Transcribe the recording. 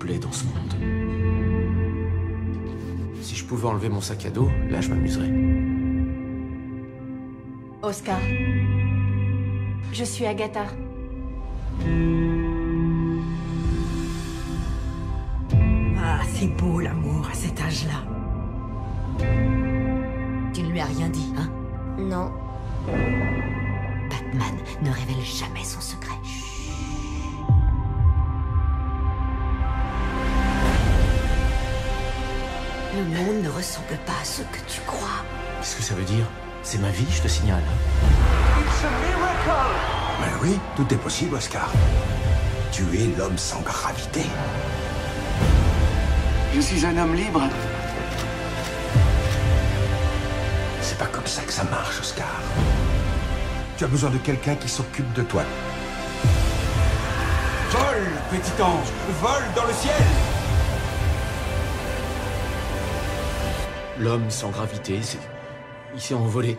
plaît dans ce monde. Si je pouvais enlever mon sac à dos, là je m'amuserais. Oscar. Je suis Agatha. Ah, c'est beau l'amour à cet âge-là. Tu ne lui as rien dit, hein? Non. Batman ne révèle jamais son secret. Le monde ne ressemble pas à ce que tu crois. Qu'est-ce que ça veut dire C'est ma vie, je te signale. Mais oui, tout est possible, Oscar. Tu es l'homme sans gravité. Je suis un homme libre. C'est pas comme ça que ça marche, Oscar. Tu as besoin de quelqu'un qui s'occupe de toi. Vole, petit ange, vole dans le ciel. L'homme sans gravité. Il s'est envolé.